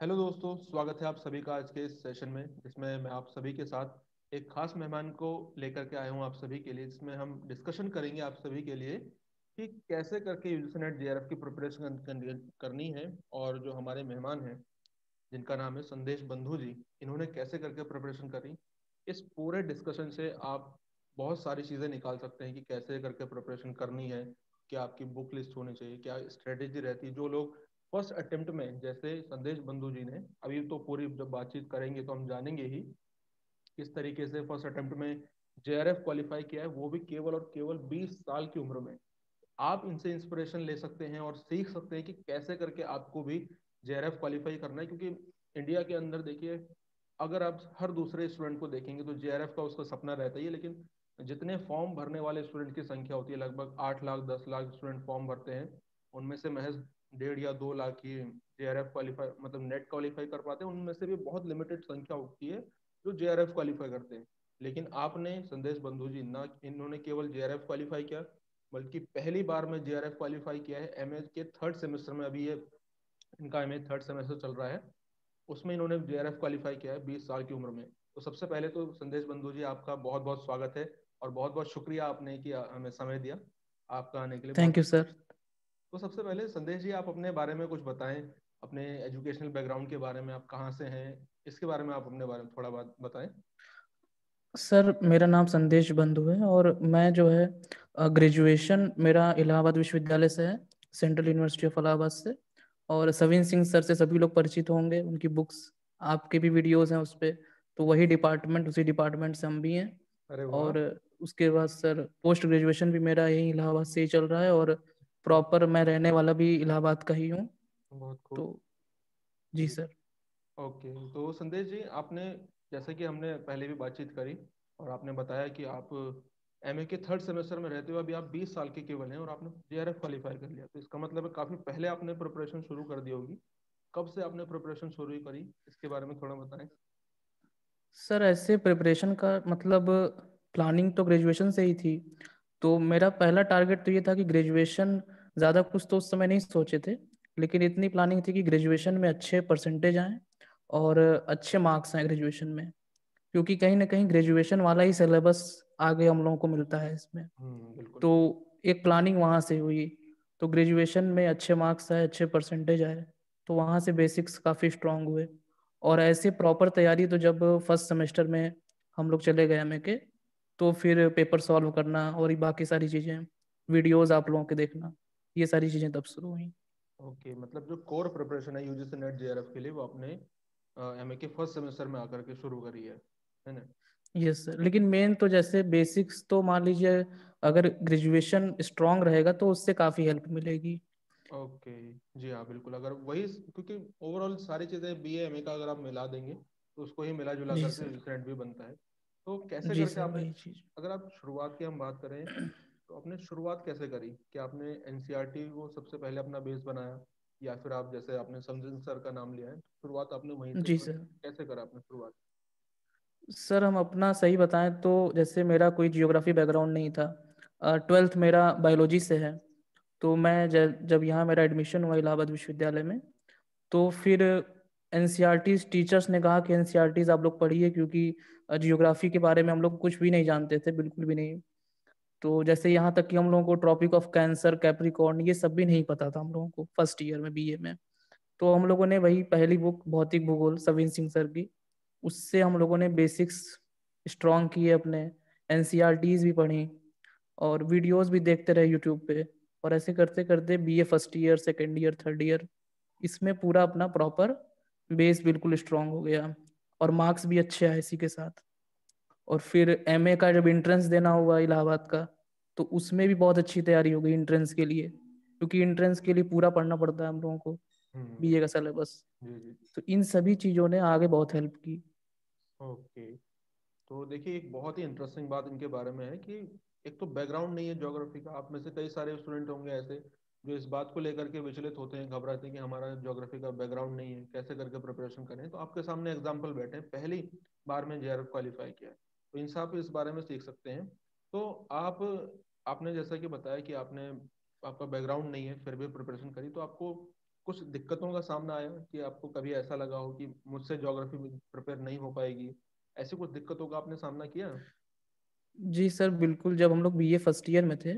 Hello दोस्तों, स्वागत है आप सभी का आज के इस सेशन में, जिसमें मैं आप सभी के साथ एक खास मेहमान को लेकर के आया हूँ आप सभी के लिए, जिसमें हम डिस्कशन करेंगे आप सभी के लिए कि कैसे करके यूजीसी नेट जेआरएफ की प्रिपरेशन करनी है और जो हमारे मेहमान हैं, जिनका नाम है संदेश बंधु जी, इन्होंने कैसे करके प्रिपरेशन करी? इस पूरे डिस्कशन से आप बहुत सारी चीज़ें निकाल सकते हैं कि कैसे करके प्रिपरेशन करनी है, क्या आपकी बुक लिस्ट होनी चाहिए, क्या स्ट्रेटेजी रहती है, जो लोग फ़र्स्ट अटेम्प्ट में, जैसे संदेश बंधु जी ने, अभी तो पूरी जब बातचीत करेंगे तो हम जानेंगे ही किस तरीके से फ़र्स्ट अटेम्प्ट में जेआरएफ क्वालिफाई किया है, वो भी केवल और केवल 20 साल की उम्र में। आप इनसे इंस्पिरेशन ले सकते हैं और सीख सकते हैं कि कैसे करके आपको भी जेआरएफ क्वालिफाई करना है, क्योंकि इंडिया के अंदर देखिए, अगर आप हर दूसरे स्टूडेंट को देखेंगे तो जेआरएफ का उसका सपना रहता ही है, लेकिन जितने फॉर्म भरने वाले स्टूडेंट की संख्या होती है, लगभग आठ लाख, दस लाख स्टूडेंट फॉर्म भरते हैं, उनमें से महज डेढ़ या दो लाख ही जे आर एफ़ क्वालिफाई मतलब नेट क्वालिफाई कर पाते हैं। उनमें से भी बहुत लिमिटेड संख्या होती है जो जे आर एफ़ क्वालिफाई करते हैं। लेकिन आपने संदेश बंधु जी ना इन्होंने केवल जे आर एफ़ क्वालिफाई किया बल्कि पहली बार में जे आर एफ़ क्वालिफाई किया है एम के थर्ड सेमेस्टर में। अभी ये इनका एमए थर्ड सेमेस्टर चल रहा है। उसमें इन्होंने जे आर एफ़ क्वालिफाई किया है बीस साल की उम्र में। तो सबसे पहले तो संदेश बंधु जी आपका बहुत बहुत स्वागत है और बहुत बहुत शुक्रिया आपने कि हमें समय दिया आपका आने के लिए। थैंक यू सर तो सबसे पहले संदेश जी आप अपने बारे में कुछ बताएँ। अपने एजुकेशनल बैकग्राउंड के बारे में आप कहाँ से हैं इसके बारे में आप अपने बारे में थोड़ा बात बताएँ। सर मेरा नाम संदेश बंधु है और मैं जो है ग्रेजुएशन मेरा इलाहाबाद विश्वविद्यालय से है सेंट्रल यूनिवर्सिटी ऑफ़ इलाहाबाद से। और सविन सिंह सर से सभी लोग परिचित होंगे उनकी बुक्स आपके भी वीडियोस हैं उस पर तो वही डिपार्टमेंट उसी डिपार्टमेंट से हम भी हैं। और उसके बाद सर पोस्ट ग्रेजुएशन भी मेरा यही इलाहाबाद से ही चल रहा है और प्रॉपर मैं रहने वाला भी इलाहाबाद का ही हूँ। बहुत तो जी सर। ओके तो संदेश जी आपने जैसे कि हमने पहले भी बातचीत करी और आपने बताया कि आप एमए के थर्ड सेमेस्टर में रहते हो अभी आप 20 साल के केवल हैं और आपने जे क्वालिफाई कर लिया। तो इसका मतलब है काफ़ी पहले आपने प्रिपरेशन शुरू कर दी होगी। कब से आपने प्रिपरेशन शुरू करी? इसके बारे में थोड़ा बताएँ। सर ऐसे प्रिपरेशन का मतलब प्लानिंग तो ग्रेजुएशन से ही थी। तो मेरा पहला टारगेट तो ये था कि ग्रेजुएशन ज़्यादा कुछ तो उस समय नहीं सोचे थे लेकिन इतनी प्लानिंग थी कि ग्रेजुएशन में अच्छे परसेंटेज आए और अच्छे मार्क्स आए ग्रेजुएशन में क्योंकि कहीं ना कहीं ग्रेजुएशन वाला ही सिलेबस आगे हम लोगों को मिलता है इसमें। हम्म, तो एक प्लानिंग वहाँ से हुई तो ग्रेजुएशन में अच्छे मार्क्स आए अच्छे परसेंटेज आए तो वहाँ से बेसिक्स काफ़ी स्ट्रांग हुए और ऐसे प्रॉपर तैयारी तो जब फ़र्स्ट सेमेस्टर में हम लोग चले गए हमें के तो फिर पेपर सॉल्व करना और बाकी सारी चीज़ें वीडियोस आप लोगों के देखना। ये सारी चीज़ें तब शुरू हुई। ओके okay, मतलब जो कोर प्रिपरेशन है यूजीसी नेट जेआरएफ के लिए वो आपने एमए के फ़र्स्ट सेमेस्टर में आकर के शुरू करी है है ना? यस सर लेकिन मेन तो जैसे बेसिक्स तो मान लीजिए अगर ग्रेजुएशन स्ट्रांग रहेगा तो उससे काफ़ी हेल्प मिलेगी। ओके okay, जी हाँ बिल्कुल। अगर वही क्योंकि ओवरऑल सारी चीज़ें बी एम का अगर आप मिला देंगे तो उसको ही मिला जुला करके भी बनता है। तो कैसे करके आपने अगर आप शुरुआत की हम बात करें तो आपने शुरुआत कैसे करी? कि आपने एनसीईआरटी को सबसे पहले अपना बेस बनाया? या फिर आप जैसे आपने समझन सर का नाम लिया है शुरुआत आपने वहीं से जी सर। कैसे करा आपने शुरुआत? सर हम अपना सही बताएँ तो जैसे मेरा कोई जियोग्राफी बैकग्राउंड नहीं था ट्वेल्थ मेरा बायोलॉजी से है। तो मैं जब यहाँ मेरा एडमिशन हुआ इलाहाबाद विश्वविद्यालय में तो फिर एन टीचर्स ने कहा कि एन आप लोग पढ़िए क्योंकि जियोग्राफी के बारे में हम लोग कुछ भी नहीं जानते थे बिल्कुल भी नहीं। तो जैसे यहाँ तक कि हम लोगों को ट्रॉपिक ऑफ़ कैंसर कैप्रिकॉर्न ये सब भी नहीं पता था हम लोगों को फ़र्स्ट ईयर में बीए में। तो हम लोगों ने वही पहली बुक भौतिक भूगोल सविन सिंह सर की, उससे हम लोगों ने बेसिक्स स्ट्रॉन्ग किए अपने एन भी पढ़ी और वीडियोस भी देखते रहे यूट्यूब पे और ऐसे करते करते B first year second year third year इसमें पूरा अपना प्रॉपर बेस बिल्कुल स्ट्रांग हो गया और मार्क्स भी अच्छे आए इसी के साथ। और फिर एमए का जब इंट्रेंस देना हुआ इलाहाबाद का तो उसमें भी बहुत अच्छी तैयारी हो गई इंट्रेंस के लिए क्योंकि इंट्रेंस के लिए पूरा पढ़ना पड़ता है हम लोगों को बी हम्म। का सिलेबस तो इन सभी चीज़ों ने आगे बहुत हेल्प की। ओके। तो देखिए एक बहुत ही इंटरेस्टिंग बात इनके बारे में है कि एक तो बैकग्राउंड नहीं है ज्योग्राफी का। आप में से कई सारे स्टूडेंट होंगे ऐसे जो इस बात को लेकर के विचलित होते हैं घबराते हैं कि हमारा ज्योग्राफी का बैकग्राउंड नहीं है कैसे करके प्रिपरेशन करें। तो आपके सामने एग्ज़ाम्पल बैठे हैं। पहली बार में जे क्वालिफाई किया तो इनसे आप इस बारे में सीख सकते हैं। तो आप, आपने जैसा कि बताया कि आपने, आपका बैकग्राउंड नहीं है, फिर भी प्रिपरेशन करी तो आपको कुछ दिक्कतों का सामना आया कि आपको कभी ऐसा लगा हो कि मुझसे ज्योग्राफी प्रिपेयर नहीं हो पाएगी? ऐसी कुछ दिक्कतों का आपने सामना किया? जी सर, बिल्कुल। जब हम लोग बीए फ़र्स्ट ईयर में थे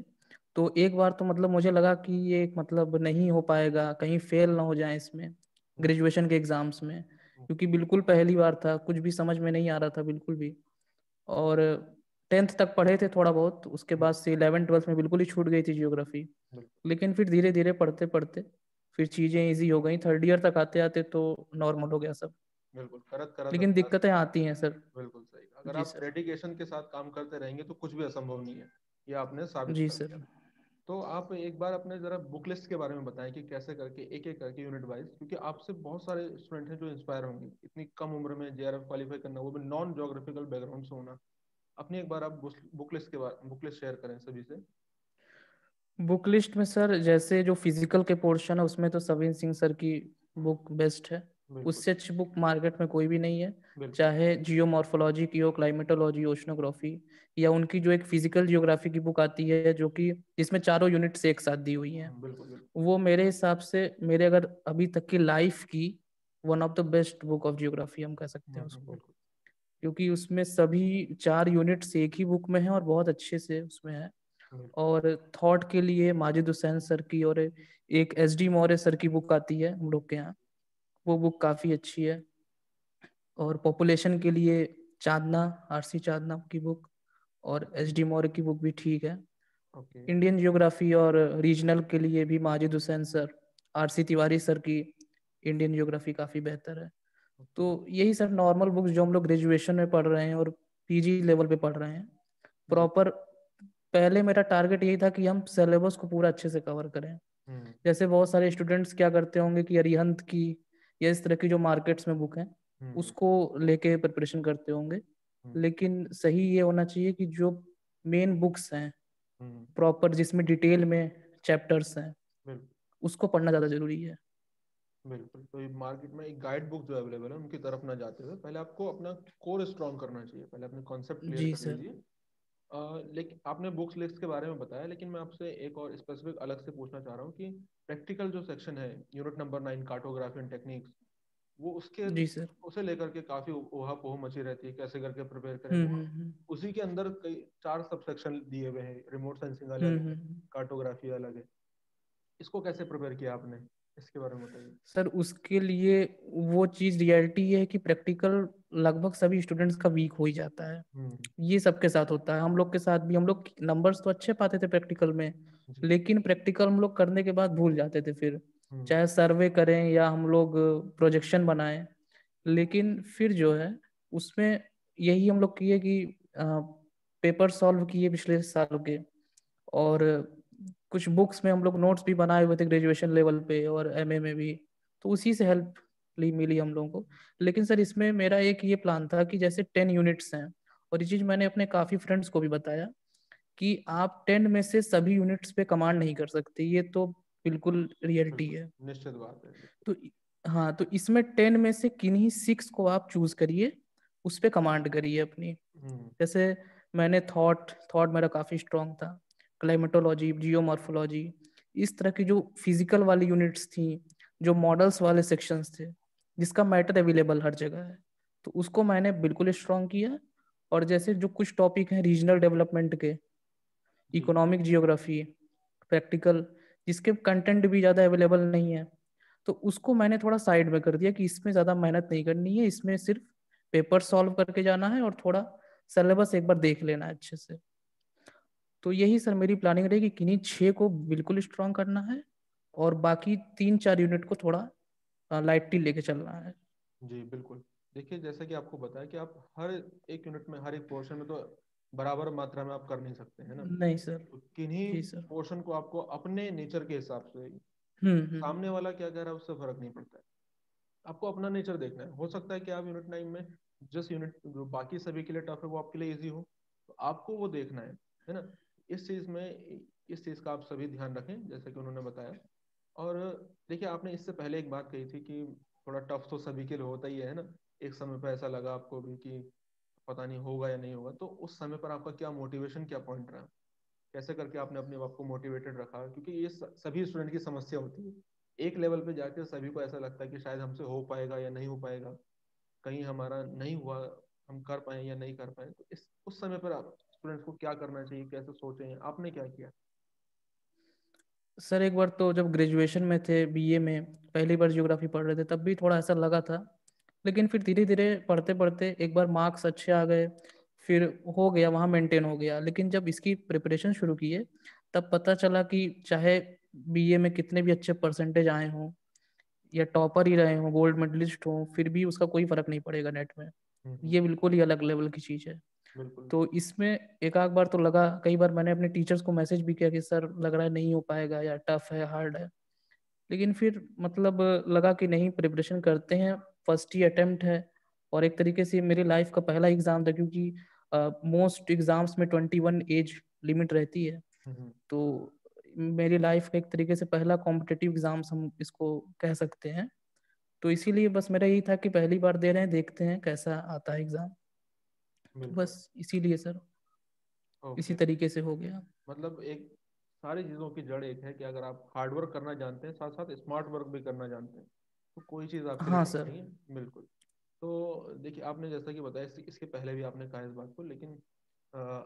तो एक बार तो मतलब मुझे लगा कि ये मतलब नहीं हो पाएगा, कहीं फेल ना हो जाए इसमें ग्रेजुएशन के एग्ज़ाम्स में। क्योंकि बिल्कुल पहली बार था, कुछ भी समझ में नहीं आ रहा था बिल्कुल भी। और टेंथ तक पढ़े थे थोड़ा बहुत उसके बाद से इलेवन ट्वेल्थ में बिल्कुल ही छूट गई थी जियोग्राफी लेकिन फिर धीरे धीरे पढ़ते पढ़ते फिर चीज़ें इजी हो गई। थर्ड ईयर तक आते आते तो नॉर्मल हो गया सब। बिल्कुल करत करत लेकिन दिक्कतें आती हैं सर। बिल्कुल सही अगर आप डेडिकेशन के साथ काम करते रहेंगे तो कुछ भी असंभव नहीं है। ये आपने साबित जी सर। तो आप एक बार अपने जरा बुक लिस्ट के बारे में बताएँ कि कैसे करके एक एक करके यूनिट वाइज क्योंकि आपसे बहुत सारे स्टूडेंट हैं जो इंस्पायर होंगे। इतनी कम उम्र में जे क्वालिफाई करना वो भी नॉन जोग्राफिकल बैकग्राउंड से होना। अपनी एक बार आप बुक लिस्ट के बारे बुक लिस्ट शेयर करें सभी से। बुक लिस्ट में सर जैसे जो फ़िज़िकल के पोर्शन है उसमें तो सविन सिंह सर की बुक बेस्ट है। उससे अच्छी बुक मार्केट में कोई भी नहीं है। चाहे जियो मॉर्फोलॉजी की हो क्लाइमेटोलॉजी ओशनोग्राफी या उनकी जो एक फ़िज़िकल जियोग्राफी की बुक आती है जो कि जिसमें चारों यूनिट्स एक साथ दी हुई हैं। वो मेरे हिसाब से मेरे अगर अभी तक की लाइफ की one of the best book of geography हम कह सकते हैं हाँ, उसको। क्योंकि उसमें सभी चार यूनिट्स एक ही बुक में है और बहुत अच्छे से उसमें है। और थॉट के लिए माजिद हुसैन सर की और एक एस डी मौर्य सर की बुक आती है हम लोग के यहाँ। वो बुक काफ़ी अच्छी है। और पॉपुलेशन के लिए चांदना आरसी चांदना की बुक और एस डी मौर्य की बुक भी ठीक है। Okay. इंडियन जियोग्राफी और रीजनल के लिए भी Majid Hussain sir RC Tiwari sir की इंडियन जियोग्राफी काफ़ी बेहतर है। तो यही सर नॉर्मल बुक्स जो हम लोग ग्रेजुएशन में पढ़ रहे हैं और पीजी लेवल पे पढ़ रहे हैं प्रॉपर पहले मेरा टारगेट यही था कि हम सिलेबस को पूरा अच्छे से कवर करें हम्म। जैसे बहुत सारे स्टूडेंट्स क्या करते होंगे कि अरिहंत की या इस तरह की जो मार्केट्स में बुक है हम्म। उसको लेके प्रिपरेशन करते होंगे हम्म। लेकिन सही ये होना चाहिए कि जो मेन बुक्स हैं प्रॉपर जिसमें डिटेल में चैप्टर्स हैं उसको पढ़ना ज़्यादा ज़रूरी है बिल्कुल तो ये मार्केट में एक गाइड बुक जो अवेलेबल है उनकी तरफ़ ना जाते हुए पहले आपको अपना कोर स्ट्रॉन्ग करना चाहिए पहले अपने कॉन्सेप्ट क्लियर कर लीजिए लेकिन आपने बुक्स लिस्ट के बारे में बताया लेकिन मैं आपसे एक और स्पेसिफिक अलग से पूछना चाह रहा हूँ कि प्रैक्टिकल जो सेक्शन है unit number nine cartography and techniques वो उसके जी सर उसे लेकर के काफ़ी ओहा पोह मची रहती है कैसे करके प्रिपेयर करें? हम्म, हम्म, हम्म। उसी के अंदर कई चार सब सेक्शन दिए हुए हैं रिमोट सेंसिंग अलग कार्टोग्राफी अलग है। इसको कैसे प्रिपेयर किया आपने? इसके बारे में बताइए। सर उसके लिए वो चीज़ रियलिटी है कि प्रैक्टिकल लगभग सभी स्टूडेंट्स का वीक हो ही जाता है। हम्म। ये सबके साथ होता है। हम लोग के साथ भी हम लोग नंबर्स तो अच्छे पाते थे प्रैक्टिकल में लेकिन प्रैक्टिकल हम लोग करने के बाद भूल जाते थे फिर। हम्म। चाहे सर्वे करें या हम लोग प्रोजेक्शन बनाएँ लेकिन फिर जो है उसमें यही हम लोग किए कि पेपर सॉल्व किए पिछले साल के और कुछ बुक्स में हम लोग नोट्स भी बनाए हुए थे ग्रेजुएशन लेवल पे और एमए में भी तो उसी से हेल्प ली मिली हम लोगों को। लेकिन सर इसमें मेरा एक ये प्लान था कि जैसे टेन यूनिट्स हैं और ये चीज़ मैंने अपने काफ़ी फ्रेंड्स को भी बताया कि आप टेन में से सभी यूनिट्स पे कमांड नहीं कर सकते ये तो बिल्कुल रियलिटी है। निश्चित बात है। तो हाँ तो इसमें टेन में से किन्हीं सिक्स को आप चूज़ करिए उस पर कमांड करिए अपनी। हम्म। जैसे मैंने थॉट थॉट मेरा काफ़ी स्ट्रॉन्ग था। क्लाइमेटोलॉजी जियोमॉर्फोलॉजी इस तरह की जो फ़िज़िकल वाली यूनिट्स थी जो मॉडल्स वाले सेक्शंस थे जिसका मैटर अवेलेबल हर जगह है तो उसको मैंने बिल्कुल स्ट्रॉन्ग किया और जैसे जो कुछ टॉपिक हैं रीजनल डेवलपमेंट के इकोनॉमिक जियोग्राफी प्रैक्टिकल जिसके कंटेंट भी ज़्यादा अवेलेबल नहीं है तो उसको मैंने थोड़ा साइड में कर दिया कि इसमें ज़्यादा मेहनत नहीं करनी है इसमें सिर्फ़ पेपर सॉल्व करके जाना है और थोड़ा सिलेबस एक बार देख लेना है अच्छे से। तो यही सर मेरी प्लानिंग रहेगी कि किन्हीं छः को बिल्कुल स्ट्रॉन्ग करना है और बाकी तीन चार यूनिट को थोड़ा लाइटली लेके चलना है। जी बिल्कुल। देखिए जैसे कि आपको बताया कि आप हर एक यूनिट में हर एक पोर्शन में तो बराबर मात्रा में आप कर नहीं सकते हैं ना? नहीं सर। तो किन्हीं पोर्शन को आपको अपने नेचर के हिसाब से हम्म, हम्म। सामने वाला क्या कह रहा है उससे फ़र्क नहीं पड़ता है। आपको अपना नेचर देखना है। हो सकता है कि आप यूनिट नाइन में जिस यूनिट जो बाकी सभी के लिए टफ है वो आपके लिए इजी हो। तो आपको वो देखना है है ना? इस चीज़ में, इस चीज़ का आप सभी ध्यान रखें, जैसे कि उन्होंने बताया। और देखिए, आपने इससे पहले एक बात कही थी कि थोड़ा टफ तो सभी के लिए होता ही है ना? एक समय पर ऐसा लगा आपको भी कि पता नहीं होगा या नहीं होगा तो उस समय पर आपका क्या मोटिवेशन क्या पॉइंट रहा? कैसे करके आपने अपने आप को मोटिवेटेड रखा? क्योंकि ये सभी स्टूडेंट की समस्या होती है। एक लेवल पे जाके सभी को ऐसा लगता है कि शायद हमसे हो पाएगा या नहीं हो पाएगा। कहीं हमारा नहीं हुआ, हम कर पाए या नहीं कर पाए तो इस, उस समय पर आप स्टूडेंट्स को क्या करना चाहिए कैसे सोचे हैं आपने क्या किया? सर एक बार तो जब ग्रेजुएशन में थे बीए में पहली बार जियोग्राफी पढ़ रहे थे तब भी थोड़ा ऐसा लगा था। लेकिन फिर धीरे धीरे पढ़ते पढ़ते एक बार मार्क्स अच्छे आ गए फिर हो गया वहाँ मेंटेन हो गया। लेकिन जब इसकी प्रिपरेशन शुरू किए तब पता चला कि चाहे बीए में कितने भी अच्छे परसेंटेज आए हों या टॉपर ही रहे हों गोल्ड मेडलिस्ट हों फिर भी उसका कोई फ़र्क नहीं पड़ेगा नेट में। ये बिल्कुल ही अलग लेवल की चीज़ है। तो इसमें एक आध बार तो लगा कई बार मैंने अपने टीचर्स को मैसेज भी किया कि सर लग रहा है नहीं हो पाएगा या टफ है हार्ड है। लेकिन फिर मतलब लगा कि नहीं प्रिपरेशन करते हैं फ़र्स्ट ही अटेम्प्ट है। और एक तरीके से मेरी लाइफ का पहला एग्ज़ाम था क्योंकि मोस्ट uh, एग्ज़ाम्स में ट्वेंटी वन एज लिमिट रहती है। तो मेरी लाइफ का एक तरीके से पहला कॉम्पिटेटिव एग्ज़ाम्स हम इसको कह सकते हैं। तो इसीलिए बस मेरा यही था कि पहली बार दे रहे हैं देखते हैं कैसा आता है एग्ज़ाम। बस इसीलिए सर। Okay. इसी तरीके से हो गया। मतलब एक सारी चीज़ों की जड़ एक है कि अगर आप हार्ड वर्क करना जानते हैं साथ साथ स्मार्ट वर्क भी करना जानते हैं तो कोई चीज़ आपके हाँ सर। बिल्कुल। तो देखिए आपने जैसा कि बताया इस, इसके पहले भी आपने कहा इस बात को लेकिन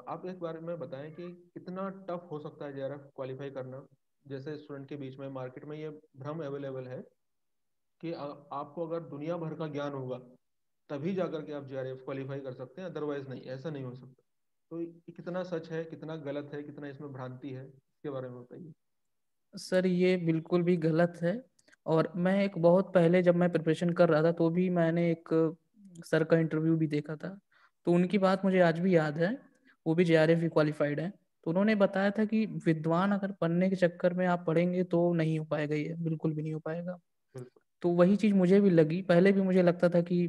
आप एक बारे में बताएँ कि कितना टफ हो सकता है जे क्वालिफाई करना? जैसे स्टूडेंट के बीच में मार्केट में ये भ्रम अवेलेबल है कि आ, आपको अगर दुनिया भर का ज्ञान होगा तभी जाकर के आप जे क्वालिफाई कर सकते हैं अदरवाइज़ नहीं ऐसा नहीं हो सकता। तो कितना सच है कितना गलत है कितना इसमें भ्रांति है इसके बारे में बताइए। सर ये बिल्कुल भी गलत है। और मैं एक बहुत पहले जब मैं प्रिपरेशन कर रहा था तो भी मैंने एक सर का इंटरव्यू भी देखा था। तो उनकी बात मुझे आज भी याद है वो भी जे आर एफ़ क्वालिफाइड है। तो उन्होंने बताया था कि विद्वान अगर बनने के चक्कर में आप पढ़ेंगे तो नहीं हो पाएगा ये बिल्कुल भी नहीं हो पाएगा। तो वही चीज़ मुझे भी लगी पहले भी मुझे लगता था कि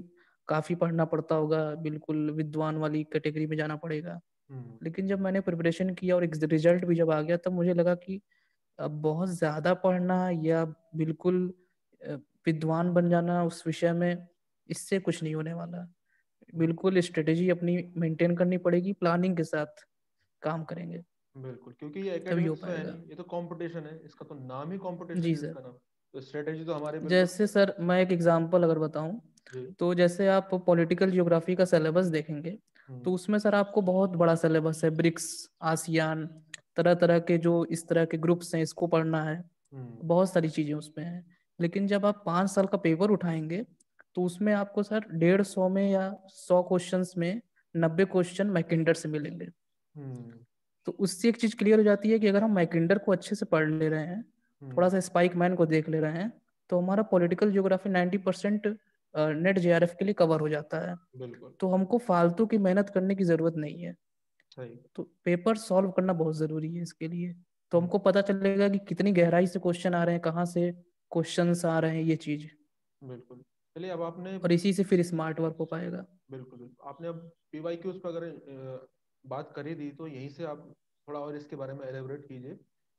काफ़ी पढ़ना पड़ता होगा बिल्कुल विद्वान वाली कैटेगरी में जाना पड़ेगा। हम्म। लेकिन जब मैंने प्रिपरेशन किया और रिज़ल्ट भी जब आ गया तब मुझे लगा कि अब बहुत ज़्यादा पढ़ना या बिल्कुल विद्वान बन जाना उस विषय में इससे कुछ नहीं होने वाला। बिल्कुल स्ट्रेटेजी अपनी मेंटेन करनी पड़ेगी प्लानिंग के साथ काम करेंगे। बिल्कुल क्योंकि ये एकेडमिक्स है ये तो कंपटीशन है इसका तो नाम ही कंपटीशन जी सर। तो स्ट्रेटेजी तो हमारे जैसे सर मैं एक एग्जांपल अगर बताऊँ तो जैसे आप पॉलिटिकल जियोग्राफी का सिलेबस देखेंगे हम्म। तो उसमें सर आपको बहुत बड़ा सिलेबस है ब्रिक्स आसियान तरह तरह के जो इस तरह के ग्रुप्स हैं इसको पढ़ना है हम्म। बहुत सारी चीज़ें उसमें हैं लेकिन जब आप पाँच साल का पेपर उठाएँगे तो उसमें आपको सर डेढ़ सौ में या सौ क्वेश्चन में नब्बे क्वेश्चन मैकेंडर से मिलेंगे हम्म। तो उससे एक चीज़ क्लियर हो जाती है कि अगर हम मैकेंडर को अच्छे से पढ़ ले रहे हैं थोड़ा सा स्पाइक मैन को देख ले रहे हैं तो हमारा political geography ninety percent NET J के लिए कवर हो जाता है। तो हमको फालतू की मेहनत करने की ज़रूरत नहीं है। तो पेपर सॉल्व करना बहुत ज़रूरी है इसके लिए। तो हमको पता चलेगा कि कितनी गहराई से क्वेश्चन आ रहे हैं कहाँ से क्वेश्चन आ रहे हैं ये चीज़। बिल्कुल। चलिए अब आपने और इसी से फिर स्मार्ट वर्क हो पाएगा। बिल्कुल। आपने अब पीवाई की उस पर अगर बात करी दी तो यहीं से आप थोड़ा और इसके बारे में एलेबरेट कीजिए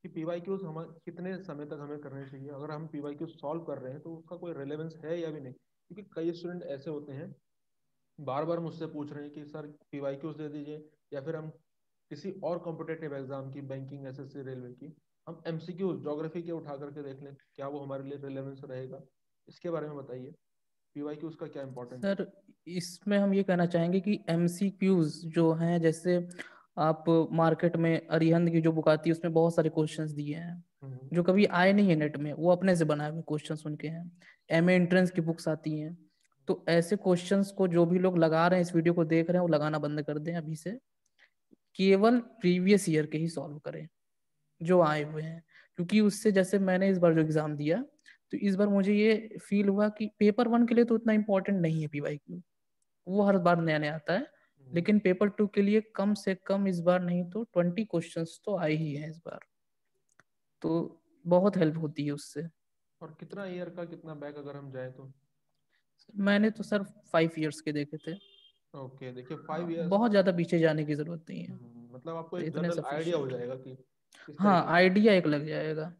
कि पीवाई क्यूज हम कितने समय तक हमें करने चाहिए। अगर हम पीवाई क्यूज सॉल्व कर रहे हैं तो उसका कोई रेलेवेंस है या भी नहीं? क्योंकि कई स्टूडेंट ऐसे होते हैं बार बार मुझसे पूछ रहे हैं कि, सर पी वाई दे दीजिए? या फिर हम किसी और कॉम्पिटेटिव एग्ज़ाम की बैंकिंग एस एस रेलवे की, हम एम सी क्यूज जोग्राफी के उठा करके देख लें, क्या वो हमारे लिए रिलेवेंस रहेगा? इसके बारे में बताइए। पी वाई क्यूज का क्या इम्पोर्टेंस सर, इसमें हम ये कहना चाहेंगे कि एम सी क्यूज जो हैं, जैसे आप मार्केट में अरिहंत की जो बुक आती है, उसमें बहुत सारे क्वेश्चंस दिए हैं। जो कभी आए नहीं है नेट में, वो अपने से बनाए हुए क्वेश्चन उनके हैं। एमए एंट्रेंस की बुक्स आती हैं। तो ऐसे क्वेश्चंस को जो भी लोग लगा रहे हैं, इस वीडियो को देख रहे हैं, वो लगाना बंद कर दें अभी से। केवल प्रीवियस ईयर के ही सॉल्व करें, जो आए हुए हैं। क्योंकि उससे जैसे मैंने इस बार जो एग्ज़ाम दिया तो इस बार मुझे ये फील हुआ कि पेपर वन के लिए तो उतना इम्पोर्टेंट नहीं है पीवाई क्यू वो हर बार नया नया आता है। लेकिन पेपर टू के लिए कम से कम इस बार नहीं तो ट्वेंटी क्वेश्चन तो आए ही हैं इस बार। तो बहुत हेल्प होती है उससे। और कितना ईयर का कितना बैक अगर हम जाए तो? मैंने तो सर फाइव इयर्स के देखे थे। ओके देखिए फाइव इयर्स बहुत ज़्यादा पीछे जाने की ज़रूरत नहीं है। हम्म, मतलब आपको एक जनरल आइडिया हो जाएगा कि हाँ आइडिया एक लग जाएगा।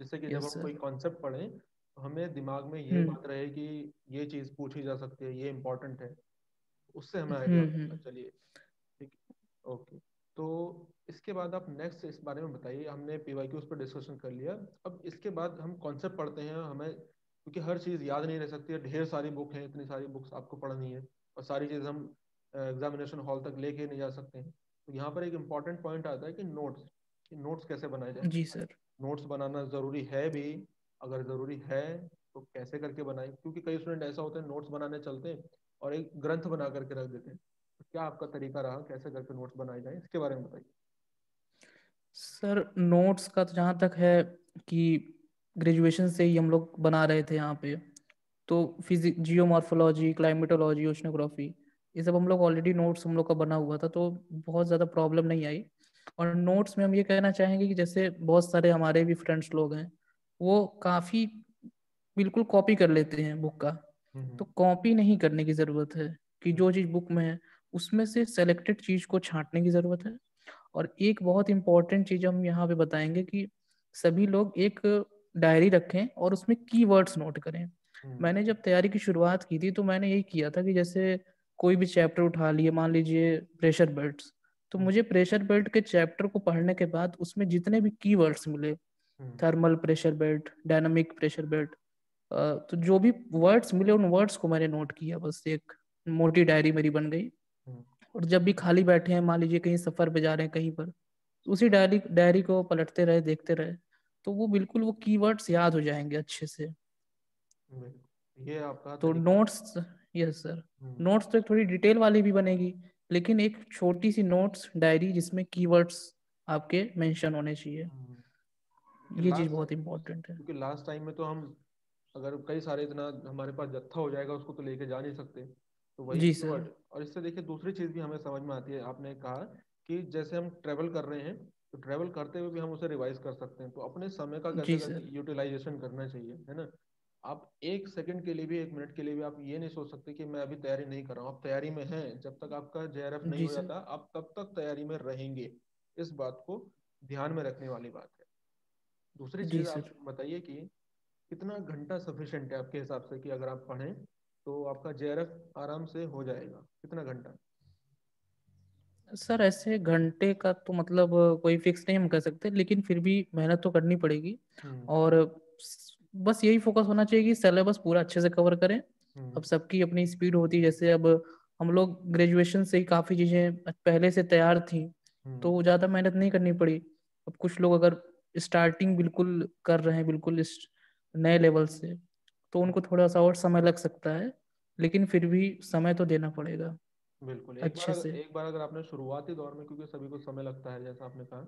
जैसे कि जब हम कोई कॉन्सेप्ट पढ़े तो हमें दिमाग में ये हम्म। बात रहे कि ये चीज़ पूछी जा सकती है ये इम्पोर्टेंट है उससे हमें आइडिया हम्म, चलिए ठीक ओके तो इसके बाद आप नेक्स्ट इस बारे में बताइए हमने पी वाई उस पर डिस्कशन कर लिया। अब इसके बाद हम कॉन्सेप्ट पढ़ते हैं हमें क्योंकि हर चीज़ याद नहीं रह सकती है ढेर सारी बुक हैं इतनी सारी बुक्स आपको पढ़नी है और सारी चीज़ हम एग्जामिनेशन हॉल तक लेके नहीं जा सकते हैं। तो यहाँ पर एक इंपॉर्टेंट पॉइंट आता है कि नोट्स कि नोट्स कैसे बनाए जाए जी सर। नोट्स बनाना ज़रूरी है भी अगर ज़रूरी है तो कैसे करके बनाए? क्योंकि कई स्टूडेंट ऐसा होते हैं नोट्स बनाने चलते हैं और एक ग्रंथ बना करके रख देते हैं। तो क्या आपका तरीका रहा कैसे करके नोट्स बनाए जाए? इसके बारे में बताइए। सर नोट्स का तो जहाँ तक है कि ग्रेजुएशन से ही हम लोग बना रहे थे यहाँ पे तो फिजिक जियोमॉर्फोलॉजी क्लाइमेटोलॉजी ओशनोग्राफी ये सब हम लोग ऑलरेडी नोट्स हम लोग का बना हुआ था तो बहुत ज़्यादा प्रॉब्लम नहीं आई। और नोट्स में हम ये कहना चाहेंगे कि जैसे बहुत सारे हमारे भी फ्रेंड्स लोग हैं वो काफ़ी बिल्कुल कॉपी कर लेते हैं बुक का। तो कॉपी नहीं करने की ज़रूरत है कि जो चीज़ बुक में है उसमें से सेलेक्टेड चीज़ को छांटने की ज़रूरत है। और एक बहुत इंपॉर्टेंट चीज़ हम यहाँ पे बताएँगे कि सभी लोग एक डायरी रखें और उसमें कीवर्ड्स नोट करें हम्म। मैंने जब तैयारी की शुरुआत की थी तो मैंने यही किया था कि जैसे कोई भी चैप्टर उठा लिए मान लीजिए प्रेशर बेल्ट तो हम्म। मुझे प्रेशर बेल्ट के चैप्टर को पढ़ने के बाद उसमें जितने भी कीवर्ड्स मिले thermal pressure belt dynamic pressure belt तो जो भी वर्ड्स मिले उन वर्ड्स को मैंने नोट किया बस एक मोटी डायरी मेरी बन गई। और जब भी खाली बैठे हैं मान लीजिए कहीं सफ़र पे जा रहे हैं कहीं पर तो उसी डायरी डायरी को पलटते रहे देखते रहे तो वो बिल्कुल वो कीवर्ड्स याद हो जाएँगे अच्छे से। ये आपका तो नोट्स यस सर नोट्स तो एक थोड़ी डिटेल वाली भी बनेगी लेकिन एक छोटी सी नोट्स डायरी जिसमें कीवर्ड्स आपके मेंशन होने चाहिए। हम्म। ये चीज़ बहुत इम्पोर्टेंट है। क्योंकि लास्ट टाइम में तो हम अगर कई सारे इतना हमारे पास जत्था हो जाएगा उसको तो लेके जा नहीं सकते। तो वही और इससे देखिए दूसरी चीज़ भी हमें समझ में आती है आपने कहा कि जैसे हम ट्रेवल कर रहे हैं तो ट्रेवल करते हुए भी हम उसे रिवाइज कर सकते हैं। तो अपने समय का कैसे यूटिलाइजेशन करना चाहिए है ना? आप एक सेकंड के लिए भी एक मिनट के लिए भी आप ये नहीं सोच सकते कि मैं अभी तैयारी नहीं कर रहा हूँ। आप तैयारी में हैं जब तक आपका जेआरएफ नहीं हो जाता आप तब तक तैयारी में रहेंगे। इस बात को ध्यान में रखने वाली बात है। दूसरी चीज़ आप बताइए कि कितना घंटा सफिशियंट है आपके हिसाब से कि अगर आप पढ़ें तो आपका जे आराम से हो जाएगा कितना घंटा सर ऐसे घंटे का तो मतलब कोई फिक्स नहीं हम कर सकते लेकिन फिर भी मेहनत तो करनी पड़ेगी हम्म। और बस यही फोकस होना चाहिए कि सिलेबस पूरा अच्छे से कवर करें हम्म। अब सबकी अपनी स्पीड होती है जैसे अब हम लोग ग्रेजुएशन से ही काफ़ी चीज़ें पहले से तैयार थी हम्म। तो ज़्यादा मेहनत नहीं करनी पड़ी अब कुछ लोग अगर स्टार्टिंग बिल्कुल कर रहे हैं बिल्कुल नए लेवल से तो उनको थोड़ा सा और समय लग सकता है लेकिन फिर भी समय तो देना पड़ेगा। बिल्कुल एक अच्छे बार से। एक बार अगर आपने शुरुआती दौर में क्योंकि सभी को समय लगता है जैसा आपने कहा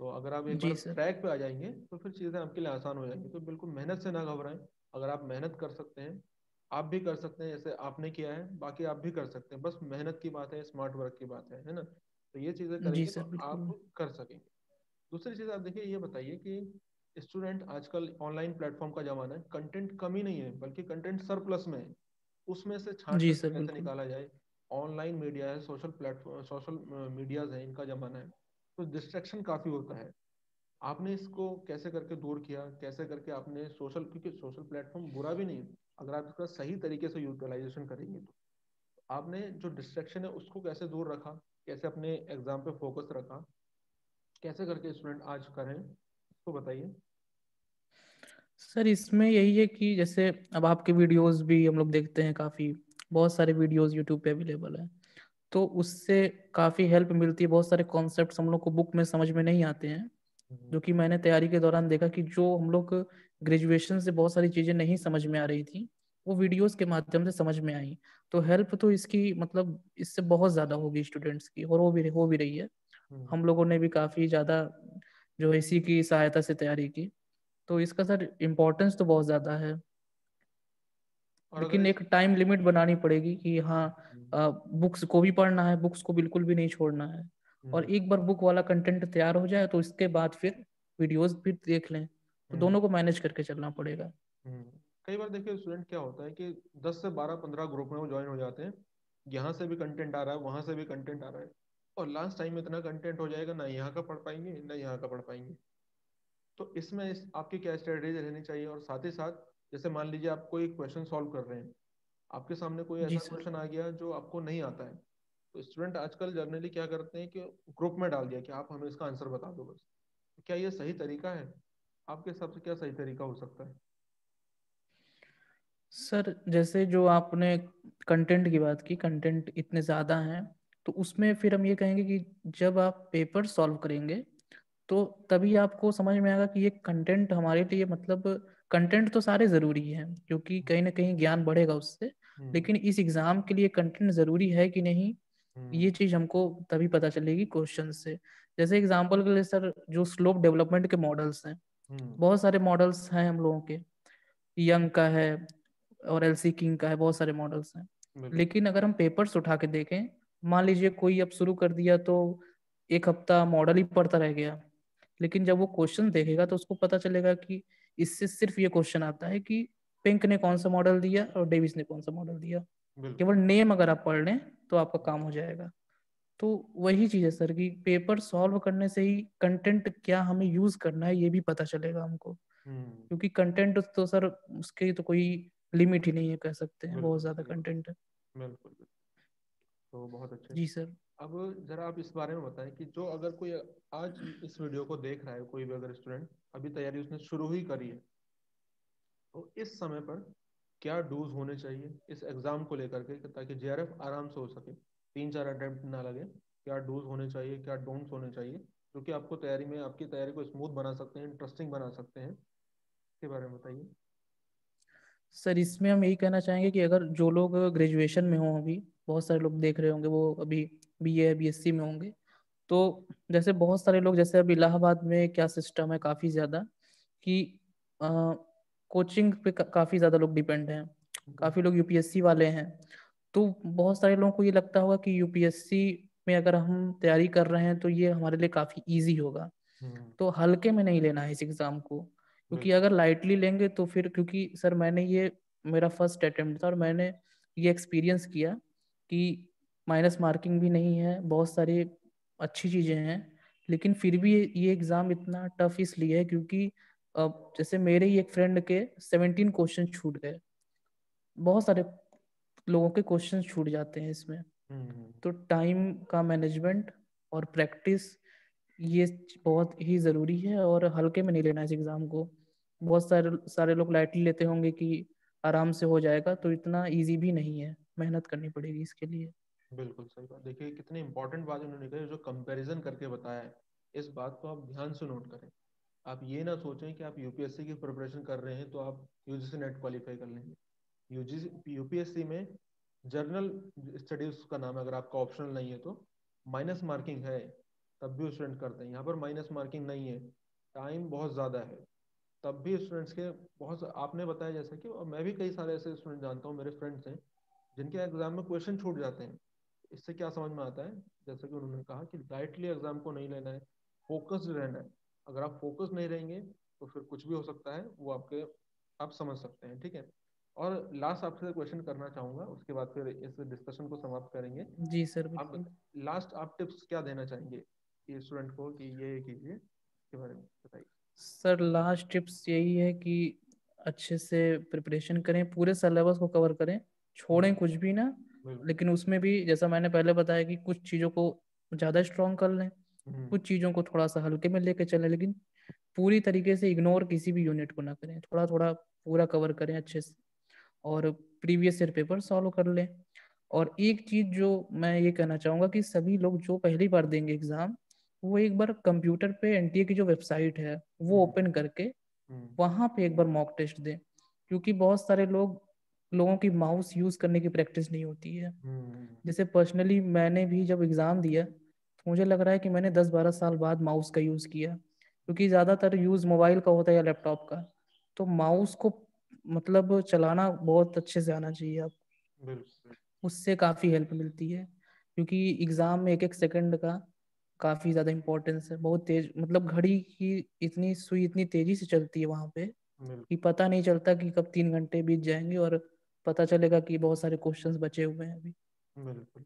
तो अगर आप एक बार ट्रैक पे आ जाएँगे तो फिर चीज़ें आपके लिए आसान हो जाएँगी। तो बिल्कुल मेहनत से ना घबराएँ। अगर आप मेहनत कर सकते हैं आप भी कर सकते हैं जैसे आपने किया है बाकी आप भी कर सकते हैं। बस मेहनत की बात है स्मार्ट वर्क की बात है है ना? तो ये चीज़ें करेंगे तो आप कर सकेंगे। दूसरी चीज़ आप देखिए ये बताइए कि स्टूडेंट आजकल ऑनलाइन प्लेटफॉर्म का जमाना है कंटेंट कम ही नहीं है बल्कि कंटेंट सरप्लस में है। उसमें से छाट कैसे निकाला जाए। ऑनलाइन मीडिया है सोशल प्लेटफॉर्म सोशल मीडियाज है इनका जमाना है तो डिस्ट्रैक्शन काफ़ी होता है। आपने इसको कैसे करके दूर किया कैसे करके आपने सोशल क्योंकि सोशल प्लेटफॉर्म बुरा भी नहीं अगर आप इसका सही तरीके से यूटिलाइजेशन करेंगे तो। आपने जो डिस्ट्रैक्शन है उसको कैसे दूर रखा कैसे अपने एग्ज़ाम पे फोकस रखा कैसे करके स्टूडेंट आज करें तो बताइए। सर इसमें यही है कि जैसे अब आपके वीडियोस भी हम लोग देखते हैं काफ़ी बहुत सारे वीडियोस यूट्यूब पे अवेलेबल है। तो उससे काफ़ी हेल्प मिलती है बहुत सारे कॉन्सेप्ट हम लोग को बुक में समझ में नहीं आते हैं। हम्म। जो कि मैंने तैयारी के दौरान देखा कि जो हम लोग ग्रेजुएशन से बहुत सारी चीज़ें नहीं समझ में आ रही थी वो वीडियोस के माध्यम से समझ में आई। तो हेल्प तो इसकी मतलब इससे बहुत ज़्यादा होगी स्टूडेंट्स की और वो भी हो भी रही है। हम्म। हम लोगों ने भी काफ़ी ज़्यादा जो इसी की सहायता से तैयारी की। तो इसका सर इम्पोर्टेंस तो बहुत ज़्यादा है। लेकिन एक टाइम लिमिट बनानी पड़ेगी कि हाँ बुक्स को भी पढ़ना है बुक्स को बिल्कुल भी नहीं छोड़ना है। और हम्म। एक बार बुक वाला कंटेंट तैयार हो जाए तो इसके बाद फिर वीडियोस भी देख लें। तो दोनों को मैनेज करके चलना पड़ेगा। हम्म। कई बार देखिए स्टूडेंट क्या होता है कि 10 से 12 15 ग्रुप में वो ज्वाइन हो जाते हैं। यहाँ से भी कंटेंट आ रहा है वहाँ से भी कंटेंट आ रहा है। और लास्ट टाइम में इतना कंटेंट हो जाएगा ना यहाँ का पढ़ पाएँगे ना यहाँ का पढ़ पाएँगे। तो इसमें इस आपकी क्या स्ट्रेटेजी रहनी चाहिए? और साथ ही साथ जैसे मान लीजिए आप कोई क्वेश्चन सॉल्व कर रहे हैं। आपके सामने कोई ऐसा क्वेश्चन आ गया जो आपको नहीं आता है। तो स्टूडेंट आजकल जनरली क्या करते हैं कि ग्रुप में डाल दिया कि आप हमें इसका आंसर बता दो बस। क्या ये सही तरीका है? आपके हिसाब से क्या सही तरीका हो सकता है? सर जैसे जो आपने कंटेंट की बात की कंटेंट इतने ज़्यादा हैं तो उसमें फिर हम ये कहेंगे कि जब आप पेपर सॉल्व करेंगे तो तभी आपको समझ में आएगा कि ये कंटेंट हमारे लिए मतलब कंटेंट तो सारे ज़रूरी हैं क्योंकि कहीं ना कहीं ज्ञान बढ़ेगा उससे। हम्म। लेकिन इस एग्ज़ाम के लिए कंटेंट ज़रूरी है कि नहीं हम्म। ये चीज़ हमको तभी पता चलेगी क्वेश्चन से। जैसे एग्ज़ाम्पल के लिए सर जो स्लोप डेवलपमेंट के मॉडल्स हैं हम्म। बहुत सारे मॉडल्स हैं हम लोगों के। यंग का है और एलसी किंग का है बहुत सारे मॉडल्स हैं। लेकिन अगर हम पेपर्स उठा के देखें मान लीजिए कोई अब शुरू कर दिया तो एक हफ़्ता मॉडल ही पढ़ता रह गया। लेकिन जब वो क्वेश्चन देखेगा तो उसको पता चलेगा कि इससे सिर्फ़ ये क्वेश्चन आता है कि पिंक ने कौन सा मॉडल दिया और डेविस ने कौन सा मॉडल दिया। केवल नेम अगर आप पढ़ लें तो आपका काम हो जाएगा। तो वही चीज़ है सर कि पेपर सॉल्व करने से ही कंटेंट क्या हमें यूज़ करना है ये भी पता चलेगा हमको। हम्म। क्योंकि कंटेंट तो सर उसके तो कोई लिमिट ही नहीं है कह सकते हैं बहुत ज़्यादा कंटेंट है बिल्कुल बिल्कुल। तो बहुत अच्छे जी सर। अब जरा आप इस बारे में बताएँ कि जो अगर कोई आज इस वीडियो को देख रहा है कोई भी अगर स्टूडेंट अभी तैयारी उसने शुरू ही करी है तो इस समय पर क्या डूज होने चाहिए इस एग्ज़ाम को लेकर के ताकि जेआरएफ आराम से हो सके? तीन चार अटेम्प्ट ना लगे क्या डूज होने चाहिए क्या डोंट्स होने चाहिए जो कि आपको तैयारी में आपकी तैयारी को स्मूथ बना सकते हैं इंटरेस्टिंग बना सकते हैं इसके बारे में बताइए। सर इसमें हम यही कहना चाहेंगे कि अगर जो लोग ग्रेजुएशन में हों अभी बहुत सारे लोग देख रहे होंगे वो अभी B A B S C में होंगे। तो जैसे बहुत सारे लोग जैसे अभी इलाहाबाद में क्या सिस्टम है काफ़ी ज़्यादा कि कोचिंग पे का, काफ़ी ज़्यादा लोग डिपेंड हैं। काफ़ी लोग यूपीएससी वाले हैं। तो बहुत सारे लोगों को ये लगता होगा कि यूपीएससी में अगर हम तैयारी कर रहे हैं तो ये हमारे लिए काफ़ी ईजी होगा। हम्म। तो हल्के में नहीं लेना है इस एग्ज़ाम को क्योंकि अगर लाइटली लेंगे तो फिर क्योंकि सर मैंने ये मेरा फ़र्स्ट अटेम्प्ट था और मैंने ये एक्सपीरियंस किया। कि माइनस मार्किंग भी नहीं है बहुत सारी अच्छी चीज़ें हैं लेकिन फिर भी ये एग्ज़ाम इतना टफ इसलिए है क्योंकि अब जैसे मेरे ही एक फ्रेंड के सेवनटीन क्वेश्चन छूट गए। बहुत सारे लोगों के क्वेश्चन छूट जाते हैं इसमें। हम्म। तो टाइम का मैनेजमेंट और प्रैक्टिस ये बहुत ही ज़रूरी है और हल्के में नहीं लेना इस एग्ज़ाम को। बहुत सारे सारे लोग लाइटली लेते होंगे कि आराम से हो जाएगा तो इतना इजी भी नहीं है। मेहनत करनी पड़ेगी इसके लिए। बिल्कुल सही बात। देखिए कितनी इंपॉर्टेंट बात उन्होंने कही, जो कंपैरिजन करके बताया है, इस बात को आप ध्यान से नोट करें। आप ये ना सोचें कि आप यूपीएससी की प्रिपरेशन कर रहे हैं तो आप यूजीसी नेट क्वालिफाई कर लेंगे। यूजीसी यूपीएससी में जर्नल स्टडीज़ का नाम है, अगर आपका ऑप्शनल नहीं है तो। माइनस मार्किंग है, तब भी स्टूडेंट करते हैं। यहाँ पर माइनस मार्किंग नहीं है टाइम बहुत ज़्यादा है। तब भी स्टूडेंट्स के बहुत आपने बताया जैसा कि मैं भी कई सारे ऐसे स्टूडेंट जानता हूँ, मेरे फ्रेंड्स हैं जिनके एग्ज़ाम में क्वेश्चन छूट जाते हैं। इससे क्या समझ में आता है? जैसे कि उन्होंने कहा कि लाइटली एग्ज़ाम को नहीं लेना है फोकस्ड रहना है। अगर आप फोकस नहीं रहेंगे तो फिर कुछ भी हो सकता है वो आपके आप समझ सकते हैं ठीक है? और लास्ट आपसे क्वेश्चन करना चाहूँगा उसके बाद फिर इस डिस्कशन को समाप्त करेंगे। जी सर आप लास्ट आप टिप्स क्या देना चाहेंगे कि स्टूडेंट को कि ये कीजिए इसके बारे में बताइए। सर लास्ट टिप्स यही है कि अच्छे से प्रिपरेशन करें पूरे सिलेबस को कवर करें। छोड़ें हम्म, कुछ भी ना लेकिन उसमें भी जैसा मैंने पहले बताया कि कुछ चीज़ों को ज़्यादा स्ट्रॉन्ग कर लें हम्म, कुछ चीज़ों को थोड़ा सा हल्के में लेके चलें लेकिन पूरी तरीके से इग्नोर किसी भी यूनिट को ना करें थोड़ा थोड़ा पूरा कवर करें अच्छे से और प्रीवियस ईयर पेपर सॉल्व कर लें। और एक चीज़ जो मैं ये कहना चाहूँगा कि सभी लोग जो पहली बार देंगे एग्ज़ाम वो एक बार कंप्यूटर पे एनटीए की जो वेबसाइट है वो हम्म, ओपन करके वहाँ वहाँ पे एक बार मॉक टेस्ट दें क्योंकि बहुत सारे लोग लोगों की माउस यूज़ करने की प्रैक्टिस नहीं होती है। हम्म, जैसे पर्सनली मैंने भी जब एग्ज़ाम दिया तो मुझे लग रहा है कि मैंने 10-12 साल बाद माउस का यूज़ किया क्योंकि ज़्यादातर यूज़ मोबाइल का होता है या लैपटॉप का। तो माउस को मतलब चलाना बहुत अच्छे से आना चाहिए आप उससे काफ़ी हेल्प मिलती है क्योंकि एग्ज़ाम में एक एक सेकंड का काफ़ी ज़्यादा इम्पोर्टेंस है। बहुत तेज मतलब घड़ी की इतनी सुई इतनी तेज़ी से चलती है वहाँ पे कि पता नहीं चलता कि कब तीन घंटे बीत जाएँगे और पता चलेगा कि बहुत सारे क्वेश्चंस बचे हुए हैं अभी। बिल्कुल।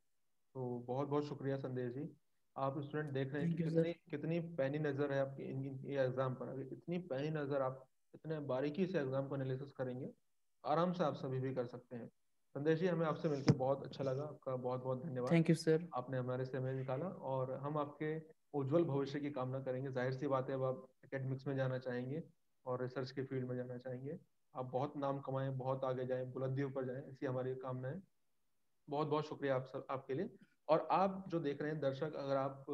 तो बहुत बहुत शुक्रिया संदेश जी। आप स्टूडेंट देख रहे हैं कि कितनी कितनी पैनी नज़र है आपकी इन इन- ये एग्ज़ाम पर। अगर इतनी पैनी नज़र आप इतने बारीकी से एग्ज़ाम को एनालिसिस करेंगे आराम से आप सभी भी कर सकते हैं। संदेश जी हमें आपसे मिलकर बहुत अच्छा लगा। आपका बहुत बहुत धन्यवाद। थैंक यू सर आपने हमारे समय निकाला और हम आपके उज्जवल भविष्य की कामना करेंगे। ज़ाहिर सी बात है अब आप एकेडमिक्स में जाना चाहेंगे और रिसर्च के फ़ील्ड में जाना चाहेंगे। आप बहुत नाम कमाएँ बहुत आगे जाएँ बुलंदियों पर जाएँ ऐसी हमारी कामना है बहुत बहुत शुक्रिया आप सब आपके लिए। और आप जो देख रहे हैं दर्शक अगर आप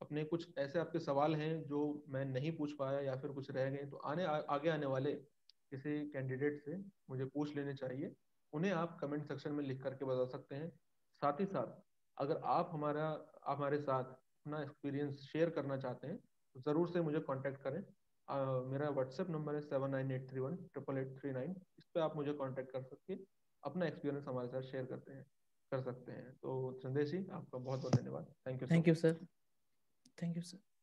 अपने कुछ ऐसे आपके सवाल हैं जो मैं नहीं पूछ पाया या फिर कुछ रह गए तो आने आ, आगे आने वाले किसी कैंडिडेट से मुझे पूछ लेने चाहिए। उन्हें आप कमेंट सेक्शन में लिख करके बता सकते हैं। साथ ही साथ अगर आप हमारा हमारे साथ अपना एक्सपीरियंस शेयर करना चाहते हैं तो ज़रूर से मुझे कांटेक्ट करें। मेरा व्हाट्सएप नंबर है seven nine eight three one triple eight three nine इस पर आप मुझे कांटेक्ट कर सकते हैं अपना एक्सपीरियंस हमारे साथ शेयर करते हैं कर सकते हैं। तो संदेश जी आपका बहुत बहुत धन्यवाद thank you thank you sir thank you sir